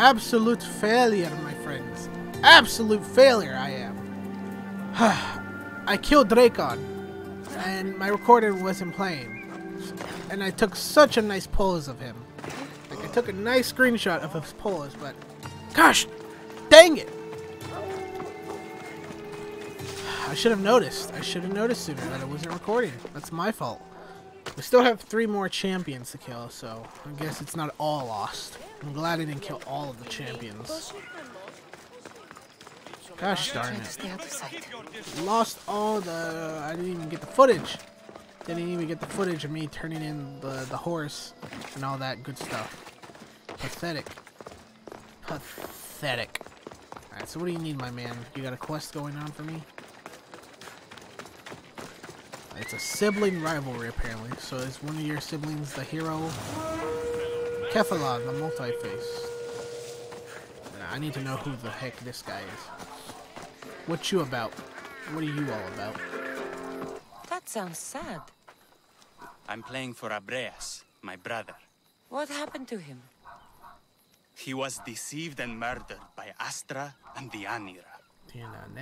absolute failure, my friends. Absolute failure I am. I killed Drakon, and my recorder wasn't playing. And I took such a nice pose of him. Like, I took a nice screenshot of his pose, but... Gosh! Dang it! I should have noticed. I should have noticed sooner that it wasn't recording. That's my fault. We still have three more champions to kill, so I guess it's not all lost. I'm glad I didn't kill all of the champions. Gosh darn it. Lost all the... I didn't even get the footage. Didn't even get the footage of me turning in the, the horse and all that good stuff. Pathetic. Pathetic. Alright, so what do you need, my man? You got a quest going on for me? It's a sibling rivalry, apparently. So is one of your siblings the hero? Kephalon, the multi-face. I need to know who the heck this guy is. What you about? What are you all about? That sounds sad. I'm playing for Abreas, my brother. What happened to him? He was deceived and murdered by Astra and the Anira.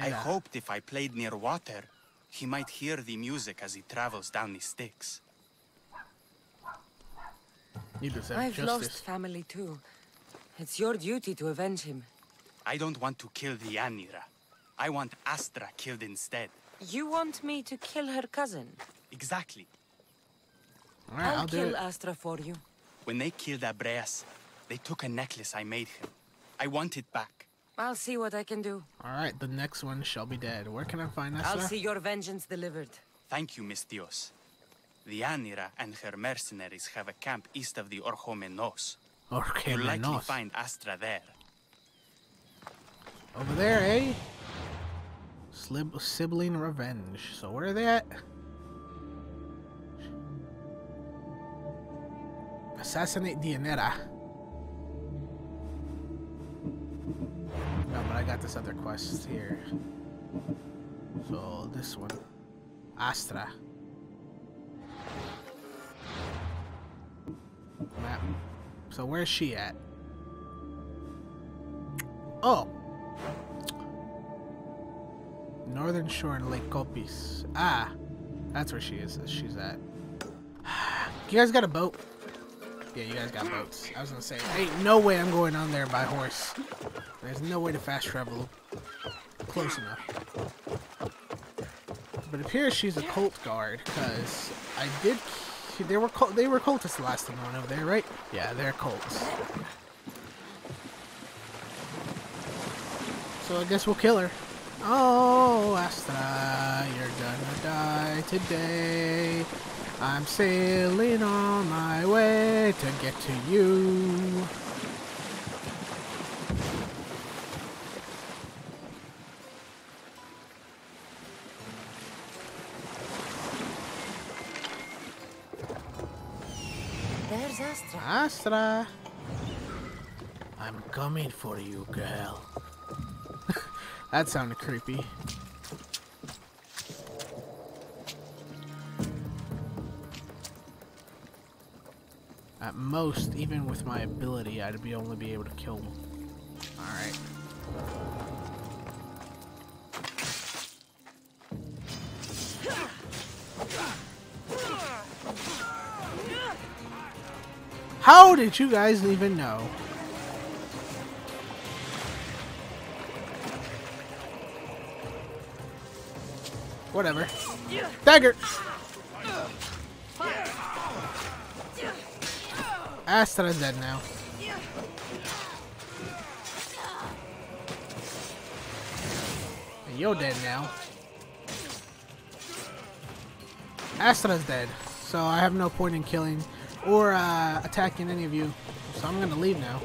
I hoped if I played near water, he might hear the music as he travels down the Styx. You deserve I've justice. lost family too. It's your duty to avenge him. I don't want to kill the Anira. I want Astra killed instead. You want me to kill her cousin? Exactly. Alright, I'll, I'll kill. Astra for you. When they killed Abreas, they took a necklace I made him. I want it back. I'll see what I can do. Alright, the next one shall be dead. Where can I find that, I'll see your vengeance delivered. Thank you, Misthios. The Anira and her mercenaries have a camp east of the Orchomenos. Okay, You'll likely find Astra there. Over there, eh? Slib sibling revenge. So where are they at? Assassinate Deianeira. No, but I got this other quest here. So this one. Astra. Map. So where's she at? Oh. Northern Shore and Lake Kopais. Ah, that's where she is. She's at. You guys got a boat? Yeah, you guys got boats. I was gonna say, ain't no way I'm going on there by horse. There's no way to fast travel close enough. But it appears she's a cult guard, cause I did. They were cult, they were cultists the last time I went over there, right? Yeah, they're cults. So I guess we'll kill her. Oh, Astra, you're gonna die today. I'm sailing on my way to get to you. I'm coming for you, girl. that sounded creepy. At most, even with my ability, I'd be only be able to kill them. Alright. How did you guys even know? Whatever. Dagger! Astra's dead now. And you're dead now. Astra's dead, so I have no point in killing or uh, attacking any of you. So I'm gonna leave now.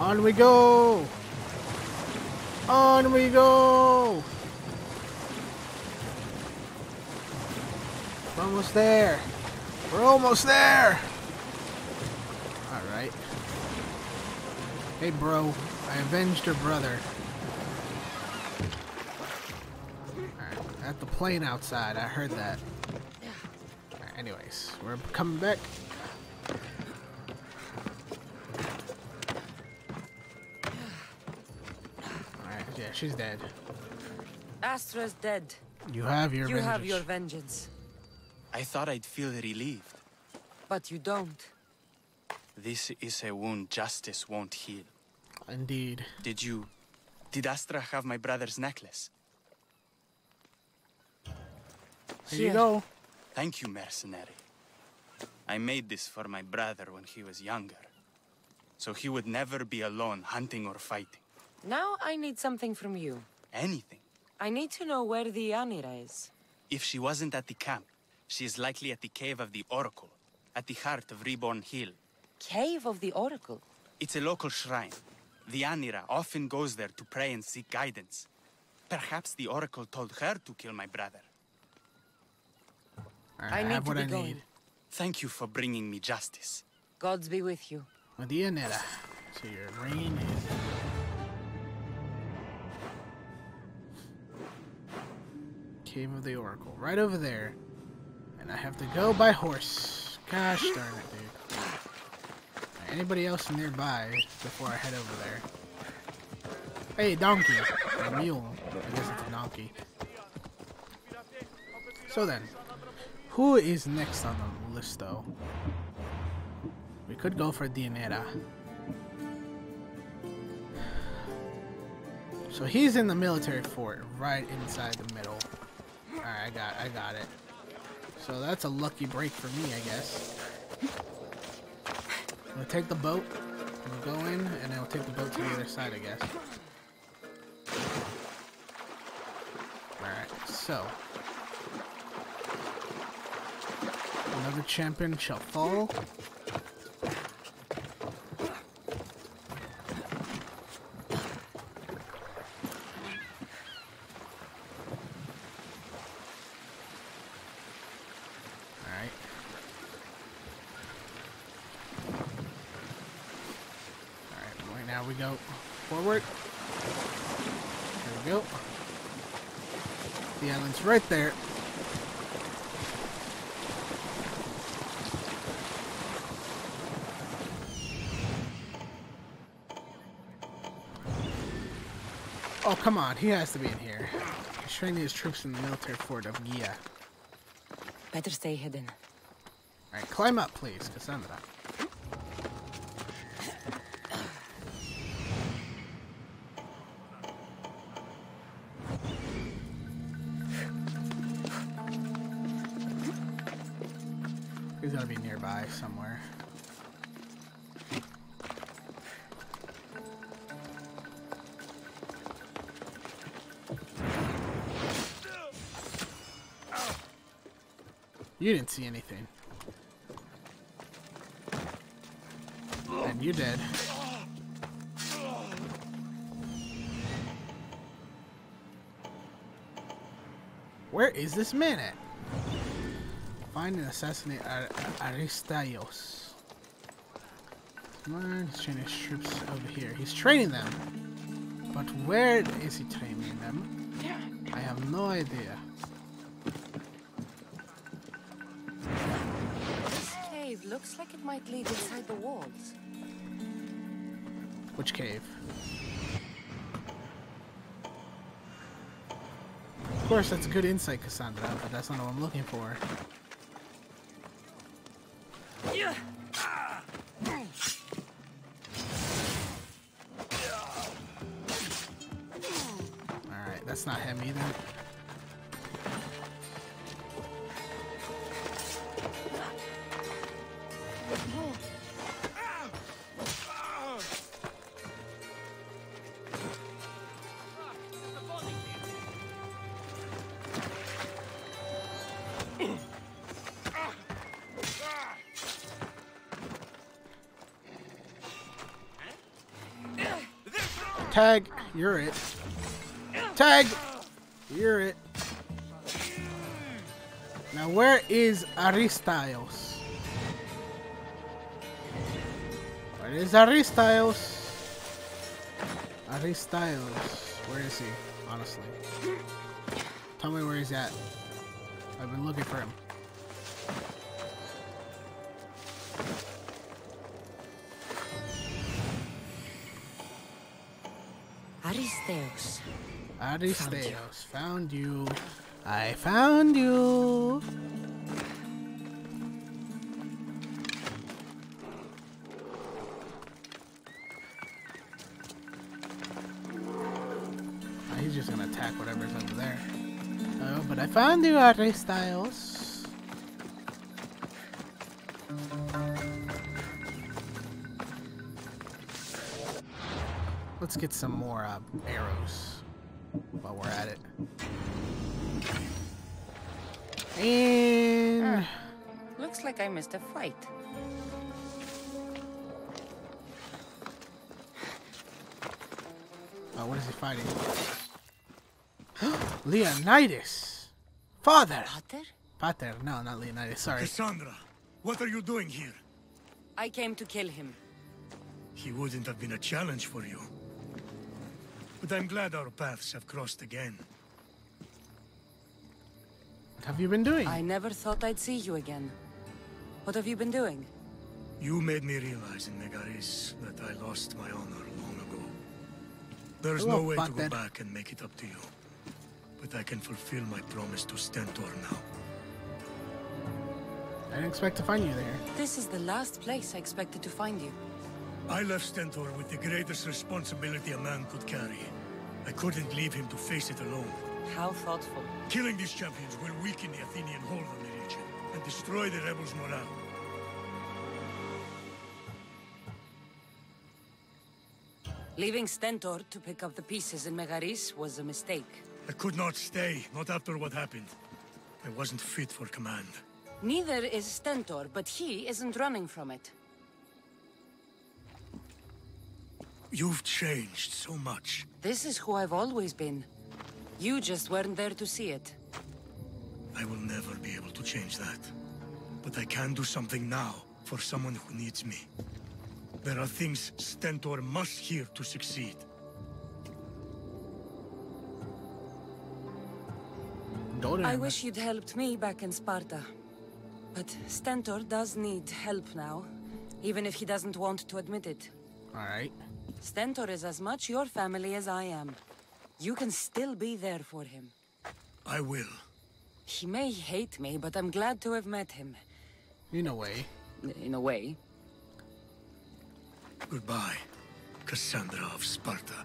On we go! On we go! We're almost there. We're almost there! Alright. Hey, bro. I avenged her brother. Alright, at the plane outside, I heard that. Alright, anyways, we're coming back. Alright, yeah, she's dead. Astra's dead. You have your you have your vengeance. I thought I'd feel relieved. But you don't. This is a wound justice won't heal. Indeed. Did you... Did Astra have my brother's necklace? Here you go. Thank you, mercenary. I made this for my brother when he was younger. So he would never be alone hunting or fighting. Now I need something from you. Anything. I need to know where the Anira is. If she wasn't at the camp, she is likely at the Cave of the Oracle, at the heart of Reborn Hill. Cave of the Oracle. It's a local shrine. The Anira often goes there to pray and seek guidance. Perhaps the Oracle told her to kill my brother. Alright, I I, need have to what be I going. need. Thank you for bringing me justice. Gods be with you. Medianera. So your reign is. Cave of the Oracle. Right over there. And I have to go by horse. Gosh darn it, dude. Anybody else nearby before I head over there? Hey, donkey. Or mule. I guess it's a donkey. So then, who is next on the list, though? We could go for Deianeira. So he's in the military fort, right inside the middle. Alright, I got I got it. So that's a lucky break for me, I guess. We'll take the boat, we'll go in, and then we'll take the boat to the other side, I guess. Alright, so. Another champion shall fall. Alright. Alright, right now we go forward. There we go. The island's right there. Oh, come on. He has to be in here. He's training his troops in the military fort of Gia. Better stay hidden. Alright, climb up, please, Kassandra. He's gotta be nearby somewhere. You didn't see anything. And you did. Where is this man at? Find and assassinate Ar Aristaios. Come on, he's training his troops over here. He's training them. But where is he training them? I have no idea. This cave looks like it might lead inside the walls. Which cave? Of course, that's a good insight, Kassandra, but that's not what I'm looking for. Tag, you're it. Tag, you're it. Now, where is Aristaios? Where is Aristaios? Aristyles. Where is he? Honestly. Tell me where he's at. I've been looking for him. Aristeus. Aristeos. Found you. I found you. He's just gonna attack whatever's over there. Oh, but I found you, Aristiles. Let's get some more uh, arrows while we're at it. And Looks like I missed a fight. oh, what is he fighting? Leonidas, father, Pater? pater. No, not Leonidas. Sorry. Kassandra, what are you doing here? I came to kill him. He wouldn't have been a challenge for you. But I'm glad our paths have crossed again. What have you been doing? I never thought I'd see you again. What have you been doing? You made me realize in Megaris that I lost my honor long ago. There's Hello, no way to go Pater. back and make it up to you. But I can fulfill my promise to Stentor now. I didn't expect to find you there. This is the last place I expected to find you. I left Stentor with the greatest responsibility a man could carry. I couldn't leave him to face it alone. How thoughtful. Killing these champions will weaken the Athenian hold on the region and destroy the rebels' morale. Leaving Stentor to pick up the pieces in Megaris was a mistake. I could not stay, not after what happened. I wasn't fit for command. Neither is Stentor, but he isn't running from it. You've changed so much. This is who I've always been. You just weren't there to see it. I will never be able to change that. But I can do something now for someone who needs me. There are things Stentor must hear to succeed. Don't I wish you'd helped me back in Sparta. But Stentor does need help now, even if he doesn't want to admit it. All right. Stentor is as much your family as I am. You can still be there for him. I will. He may hate me, but I'm glad to have met him. In a way. In a way. Goodbye, Kassandra of Sparta.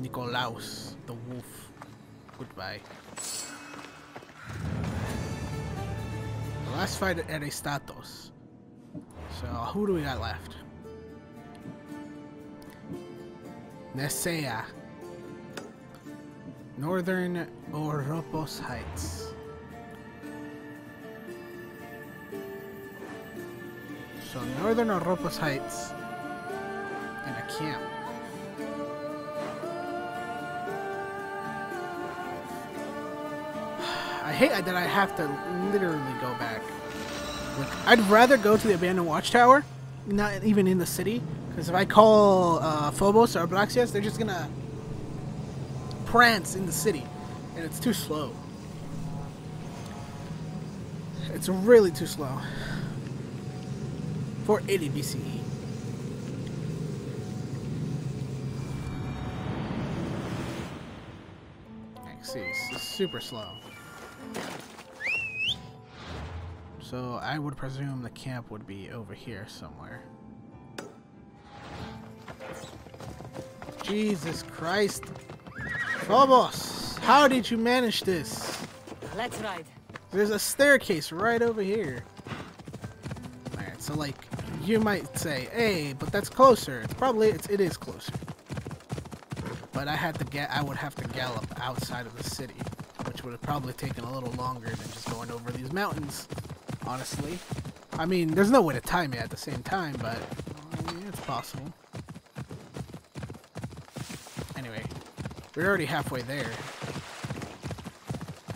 Nikolaos, the wolf. Goodbye. The last fight at Aristatos. So, who do we got left? Nesea. Northern Oropos Heights. So, Northern Oropos Heights. And a camp. I hate that I have to literally go back. Like, I'd rather go to the abandoned watchtower, not even in the city, because if I call uh, Phobos or Abraxias, they're just gonna prance in the city, and it's too slow. It's really too slow. 480 BCE. I is super slow. So I would presume the camp would be over here somewhere. Jesus Christ. Phobos! How did you manage this? Let's ride. There's a staircase right over here. Alright, so like, you might say, hey, but that's closer. It's probably, it's, it is closer. But I had to get, I would have to gallop outside of the city, which would have probably taken a little longer than just going over these mountains, honestly. I mean, there's no way to time it at the same time, but I mean, it's possible. We're already halfway there.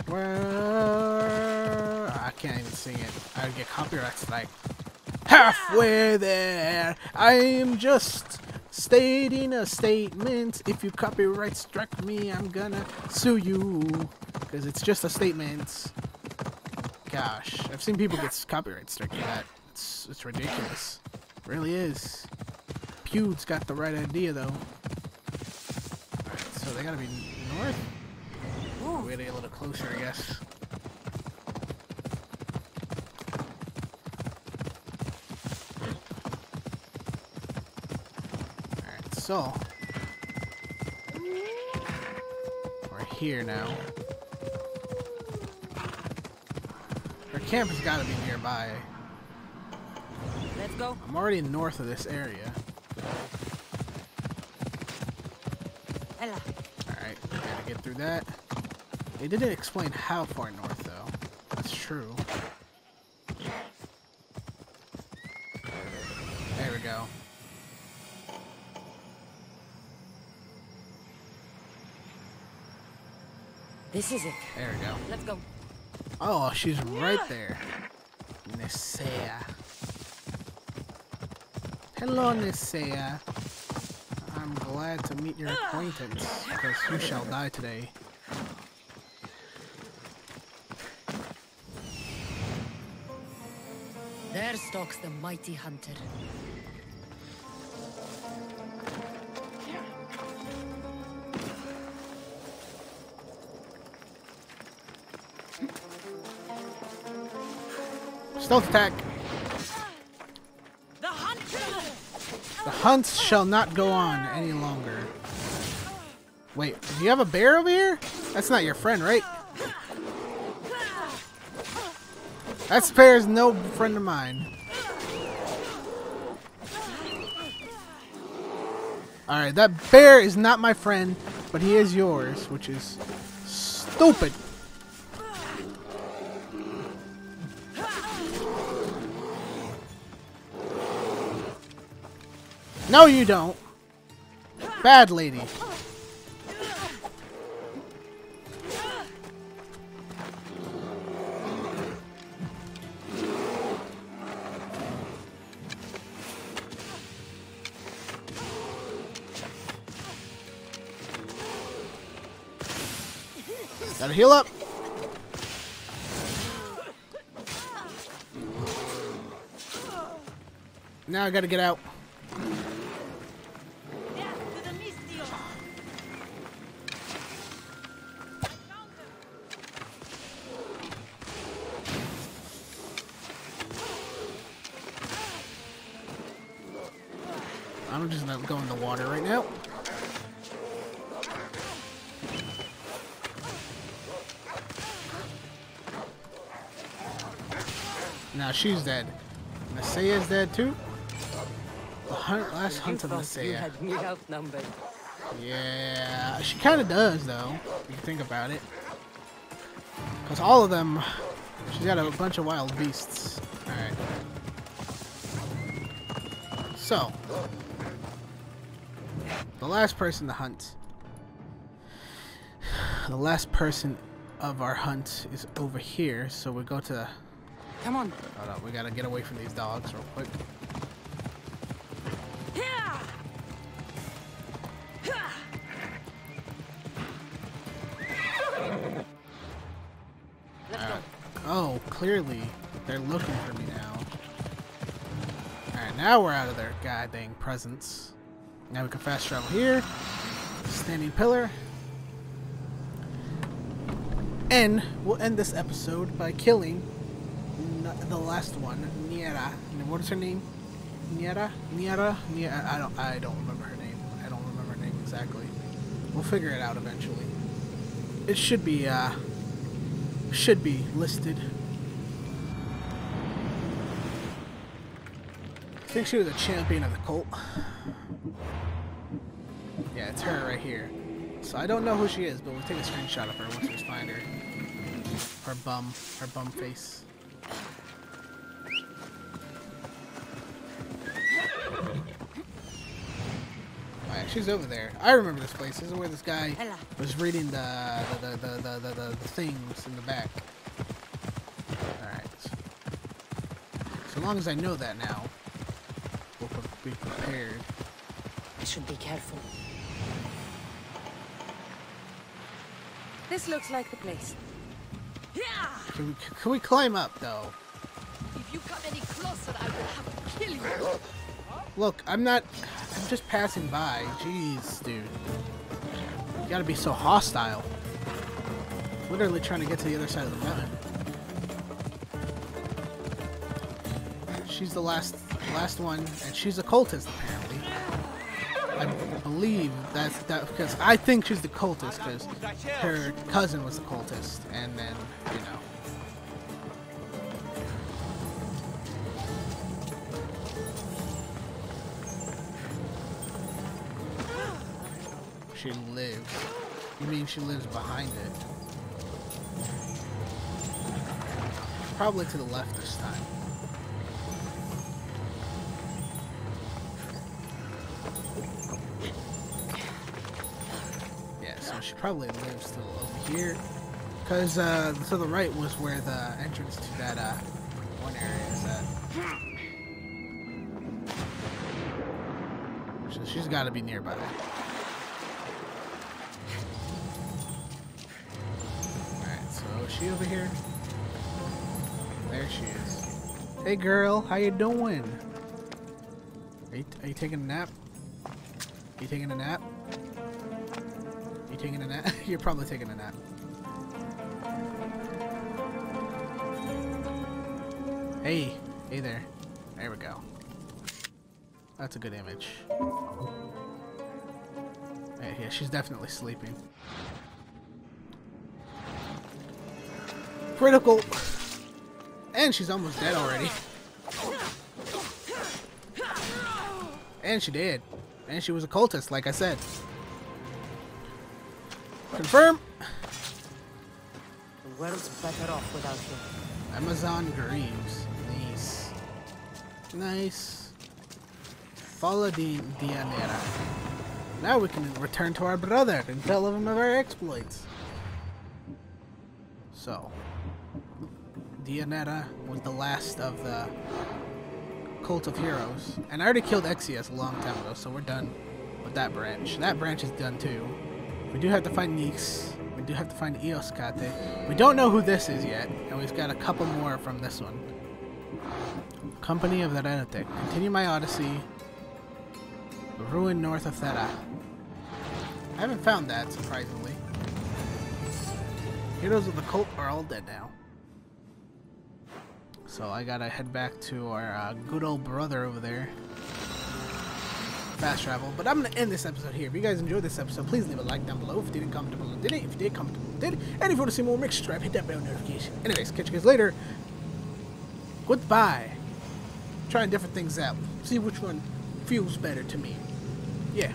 I can't even sing it. I would get copyright strike. Halfway there, I am just stating a statement. If you copyright strike me, I'm gonna sue you. Because it's just a statement. Gosh, I've seen people get copyright struck for that. It's, it's ridiculous. It really is. Pew's got the right idea, though. They gotta be north? We gotta get a little closer, I guess. Alright, so. We're here now. Our camp has gotta be nearby. Let's go. I'm already north of this area. Ella. Alright, gotta get through that. They didn't explain how far north, though. That's true. There we go. This is it. There we go. Let's go. Oh, she's right there. Nisea. Hello, Nisea. I'm glad to meet your acquaintance, because you shall die today. There stalks the mighty hunter. Stealth attack! Hunts shall not go on any longer. Wait, do you have a bear over here? That's not your friend, right? That bear is no friend of mine. Alright, that bear is not my friend, but he is yours, which is stupid. No, you don't. Bad lady. Gotta heal up. Now I gotta get out. Gonna go in the water right now. Now she's dead. Nasea's dead too. The hunt, last hunt of. Yeah, she kind of does though. If you think about it. Cause all of them, she's got a bunch of wild beasts. All right. So, the last person to hunt. The last person of our hunt is over here, so we go to. Come on. Hold up, we gotta get away from these dogs real quick. Oh, clearly they're looking for me now. Alright, now we're out of their goddamn presence. Now we can fast travel here. Standing pillar. And we'll end this episode by killing the last one, Niera. What is her name? Niera? Niera? Niera? I don't. I don't remember her name. I don't remember her name exactly. We'll figure it out eventually. It should be. Uh, should be listed. I think she was a champion of the cult. It's her right here. So I don't know who she is, but we'll take a screenshot of her once we find her. Her bum, her bum face. Oh, yeah, she's over there. I remember this place. This is where this guy was reading the the, the, the, the, the, the things in the back. Alright. So long as I know that now, we'll be prepared. I should be careful. This looks like the place. Can we, can we climb up, though? If you come any closer, I will have to kill you. Look, I'm not... I'm just passing by. Jeez, dude. You gotta be so hostile. Literally trying to get to the other side of the mountain. She's the last last one, and she's a cultist, apparently. I believe that's that because I think she's the cultist because her cousin was the cultist, and then you know. She lives. You mean she lives behind it? Probably to the left this time. Probably lives still over here. Because uh, to the right was where the entrance to that uh, one area is at. So she's got to be nearby. Alright, so is she over here? There she is. Hey girl, how you doing? Are you, are you taking a nap? Are you taking a nap? Taking a nap? You're probably taking a nap. Hey, hey there. There we go. That's a good image. Yeah, she's definitely sleeping. Critical! And she's almost dead already. And she did. And she was a cultist, like I said. Confirm! The world's better off without him. Amazon Greaves. Nice. Nice. Follow the Deianeira. Now we can return to our brother and tell him of our exploits. So, Deianeira was the last of the Cult of Heroes. And I already killed Exius a long time ago, so we're done with that branch. That branch is done too. We do have to find Nyx. We do have to find Eoskate. We don't know who this is yet, and we've got a couple more from this one. Company of the Renetic. Continue my odyssey. Ruin north of Thera. I haven't found that, surprisingly. Heroes of the cult are all dead now. So I gotta head back to our uh, good old brother over there. Fast travel. But I'm gonna end this episode here. If you guys enjoyed this episode, please leave a like down below. If you didn't comment below, did it? If you did comment below, did it? And if you want to see more, make sure hit that bell notification. Anyways, catch you guys later. Goodbye. Trying different things out. See which one feels better to me. Yeah.